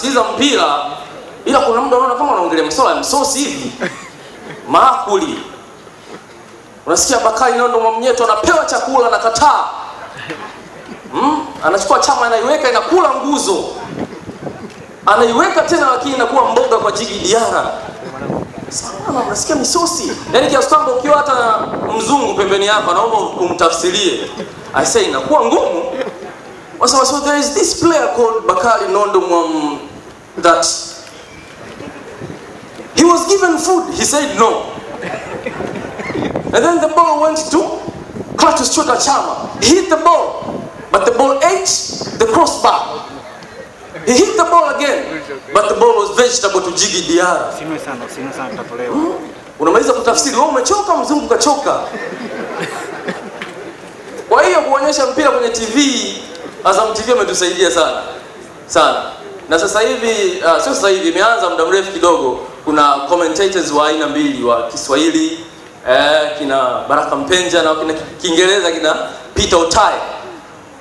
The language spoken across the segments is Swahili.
unasikiliza mpira ila kuna muda unaona kama unaongelea masuala ya msosi hivi. Maakuli. Unasikia bakari nondo mwamnyeto anapewa chakula anakataa. Mm? anachukua chama anaiweka inakula nguzo. Anaiweka tena lakini inakuwa mboga kwa jigi diara. Sana unasikia misosi? Yaani kiasi kwamba ukiwa hata mzungu pembeni yako anaomba umtafsirie. Aisee inakuwa ngumu. Wasema, so there is this player called Bakari Nondo Mwam that he was given food. He said no. And then the ball went to Kratos Chudachama. He hit the ball, but the ball ate the crossbar. He hit the ball again, but the ball was vegetable to Jigi Diara. Tutatolewa. Unamaliza kutafsiri, wewe umechoka, mzungu kachoka. Kwa hiyo kuonyesha mpira kwenye TV, Azam TV ametusaidia sana sana, na sasa hivi uh, sio sasa hivi, imeanza muda mrefu kidogo. Kuna commentators wa aina mbili wa Kiswahili eh, kina Baraka Mpenja na kina Kiingereza kina Peter Otai.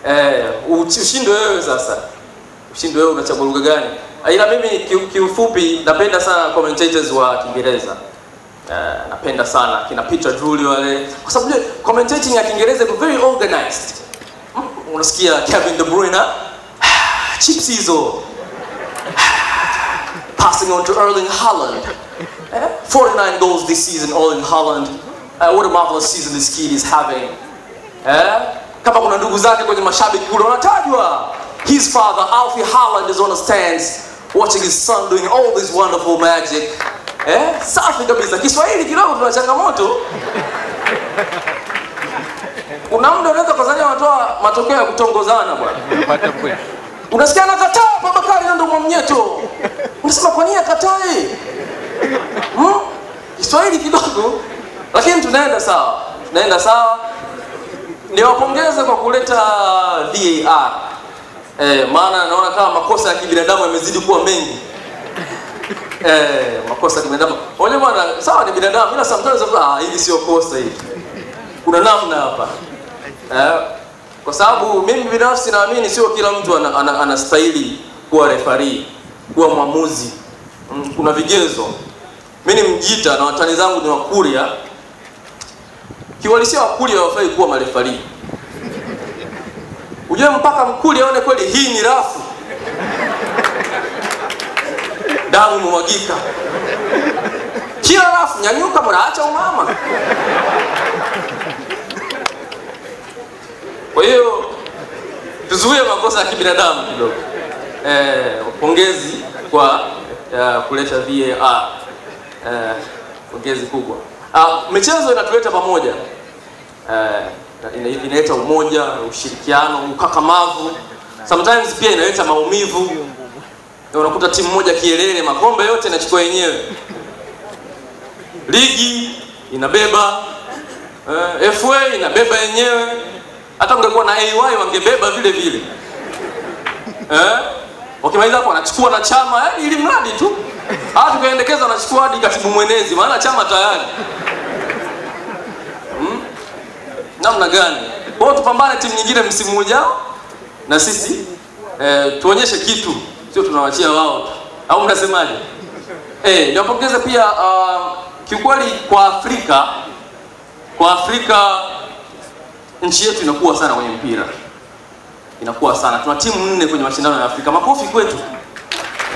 Eh, ushindwe wewe sasa, ushindwe wewe, unachagua lugha gani? Ila mimi ki- kiufupi napenda sana commentators wa Kiingereza. Uh, napenda sana kina Peter Drury wale kwa sababu commentating ya Kiingereza iko very organized. Mm, unasikia Kevin De Bruyne chips hizo passing on to Erling Haaland. Eh? 49 goals this season Erling Haaland. Uh, what a marvelous season this kid is having. Eh? Kama kuna ndugu zake kwenye mashabiki kule wanatajwa. His father Alfie Haaland is on the stands watching his son doing all this wonderful magic. Eh? Safi kabisa. Kiswahili kidogo tuna changamoto. Kuna muda unaweza kuzania wanatoa matokeo ya kutongozana bwana. Unasikia nakataa ndo. Unasema kwa nini akatae? Hmm? Kiswahili kidogo lakini tunaenda sawa. Tunaenda sawa. Niwapongeze kwa kuleta VAR. Eh, maana naona kama makosa ya kibinadamu yamezidi kuwa mengi. Eh, makosa ya kibinadamu. Bwana, sawa ni binadamu ila sometimes ah, sio kosa hili. Kuna namna hapa. Eh, kwa sababu mimi binafsi naamini sio kila mtu anastahili ana- ana- kuwa refari, kuwa mwamuzi. Mm, Kuna vigezo. Mimi ni Mjita na watani zangu ni Wakuria. Kiwalisia Wakuria wafai kuwa marefari. Ujue mpaka mkuli aone kweli hii ni rafu, damu imemwagika. Kila rafu nyanyuka, mnaacha acha umama. Kwa hiyo tuzuie makosa ya kibinadamu kidogo. Eh, pongezi kwa uh, kuleta VAR. Eh, uh, kubwa. Uh, michezo inatuleta pamoja. Eh, ina- inaleta umoja, ushirikiano, ukakamavu. Sometimes pia inaleta maumivu. Na unakuta timu moja kielele, makombe yote inachukua yenyewe. Ligi inabeba uh, FA inabeba yenyewe. Hata ungekuwa na AY wangebeba vile vile eh? Wakimaliza hapo wanachukua na chama yani ili mradi tu hata tukaendekeza wanachukua hadi katibu mwenezi, maana chama tayari hmm? Namna gani? Kwa tupambane timu nyingine msimu ujao, na sisi eh, tuonyeshe kitu, sio tunawachia wao au mnasemaje? Eh, niwapongeze pia uh, kiukweli kwa Afrika kwa Afrika nchi yetu inakuwa sana kwenye mpira, inakuwa sana. Tuna timu nne kwenye mashindano ya Afrika, makofi kwetu.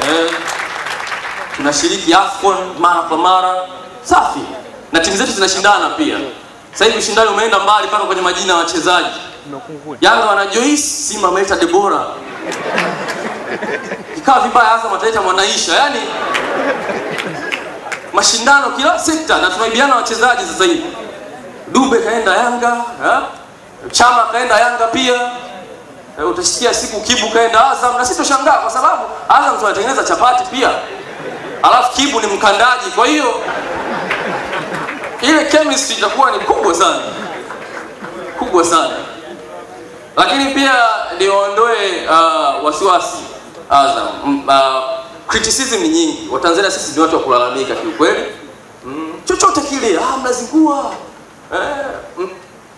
Eh, tunashiriki AFCON mara kwa mara, safi, na timu zetu zinashindana pia. Sasa hivi ushindani umeenda mbali mpaka kwenye majina ya wachezaji. Yanga wana Joyce, Simba ameleta Debora, ikawa vibaya, hasa ataleta Mwanaisha, yani mashindano kila sekta, na tunaibiana wachezaji sasa hivi. Dube kaenda Yanga, ha? Chama kaenda Yanga pia. Eh, Utasikia siku Kibu kaenda Azam, na sisi tushangaa kwa sababu Azam tunatengeneza chapati pia, alafu Kibu ni mkandaji. Kwa hiyo ile chemistry itakuwa ni kubwa sana, kubwa sana. Lakini pia niondoe uh, wasiwasi Azam. Mm, Uh, criticism ni nyingi. Watanzania sisi ni watu wa kulalamika kiukweli. Mm, chochote kile, ah, mnazingua eh, mm,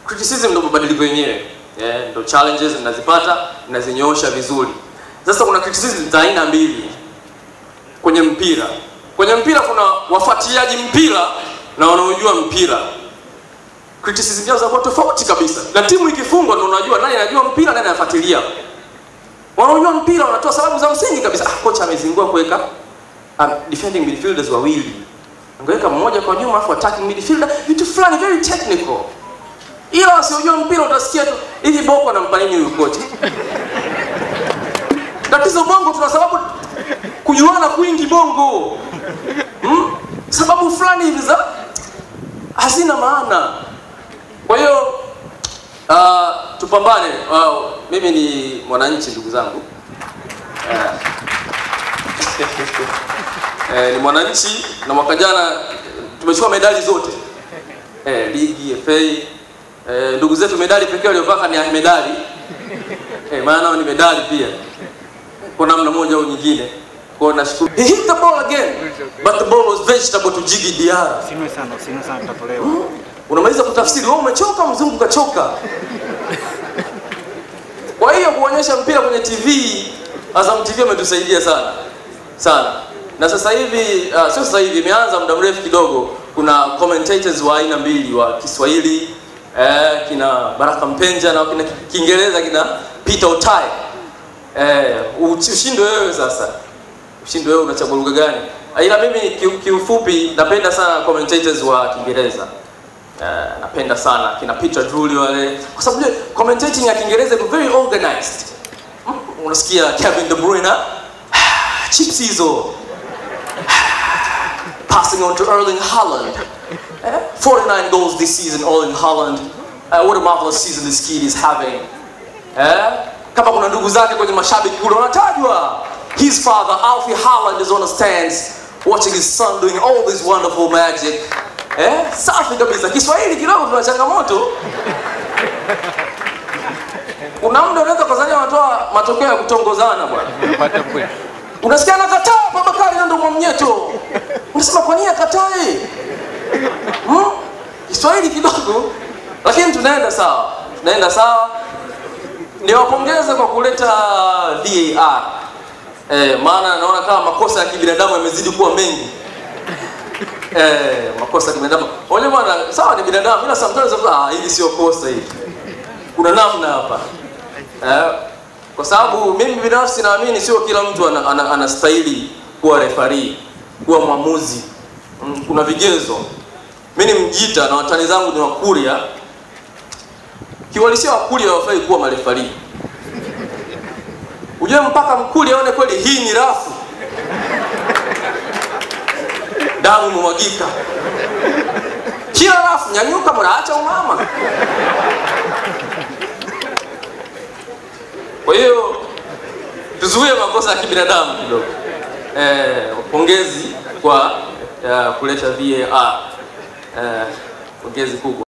criticism ndo mabadiliko yenyewe eh, ndo challenges ninazipata ninazinyoosha vizuri. Sasa kuna criticism za aina mbili. kwenye mpira. Kwenye mpira kuna wafuatiliaji mpira na wanaojua mpira. Criticism zao zinakuwa tofauti kabisa, na timu ikifungwa ndio unajua nani anajua mpira, nani anafuatilia. Wanaojua mpira wanatoa sababu za msingi kabisa. Ah, kocha amezingua kuweka um, defending midfielders wawili, angeweka mmoja kwa nyuma, afu attacking midfielder, vitu fulani very technical. Ila wasiojua mpira utasikia tu hivi, Boko anampa nini huyu kocha? Tatizo Bongo tuna sababu kujuana kwingi Bongo hmm? sababu fulani hivi za hazina maana. Kwa hiyo uh, tupambane. Uh, mimi ni mwananchi ndugu zangu uh, eh, ni mwananchi na mwaka jana tumechukua medali zote eh, ligi, FA eh, ndugu zetu medali pekee waliopaka ni medali eh, maana ni medali pia kwa namna moja au nyingine. Kwa nashukuru. He hit the ball again but the ball was vegetable to Jigi Diarra. Usinue sana, usinue sana tutatolewa. Unamaliza kutafsiri, wewe umechoka, mzungu kachoka. Kwa hiyo kuonyesha mpira kwenye TV, Azam TV ametusaidia sana sana, na sasa hivi uh, sio sasa hivi, imeanza muda mrefu kidogo. Kuna commentators wa aina mbili, wa Kiswahili eh, kina Baraka Mpenja na kina Kiingereza kina Peter Otai. Eh, ushinde wewe sasa, ushinde wewe, unachagua lugha gani? Ila mimi ki- kiufupi napenda sana commentators wa Kiingereza. Uh, napenda sana kina Peter Drury wale, kwa sababu commentating ya Kiingereza iko very organized. Mm, unasikia Kevin De Bruyne chips hizo passing on to Erling Haaland. Eh, 49 goals this season, all in Holland. Uh, what a marvelous season this kid is having. Eh, kama kuna ndugu zake kwenye mashabiki kule wanatajwa. His father Alfie Haaland is on the stands watching his son doing all this wonderful magic. Eh, safi kabisa. Kiswahili kidogo tuna changamoto. Kuna muda unaweza kuzania wanatoa matokeo ya kutongozana bwana. Unasikia anakataa na ndo mwamnyeto. Unasema kwa nini akatae? Kiswahili kidogo lakini tunaenda sawa. Tunaenda sawa. Niwapongeze kwa kuleta VAR. Eh, maana naona kama makosa ya kibinadamu yamezidi kuwa mengi. Eh, makosa ya kibinadamu. Wale bwana, sawa ni binadamu, ila sometimes ah, hili sio kosa hili. Kuna namna hapa. Eh, kwa sababu mimi binafsi naamini sio kila mtu anastahili ana, ana, kuwa refari, kuwa mwamuzi. Mm, Kuna vigezo. Mimi ni Mjita na watani zangu ni Wakuria. Kiwalisia Wakuria wafai kuwa marefari. Ujue mpaka mkuli aone kweli hii ni rafu, damu imemwagika. Kila rafu nyanyuka, mnaacha umama. Kwa hiyo tuzuie makosa ya kibinadamu kidogo. Eh, pongezi kwa uh, kuleta VAR. Eh, pongezi kubwa.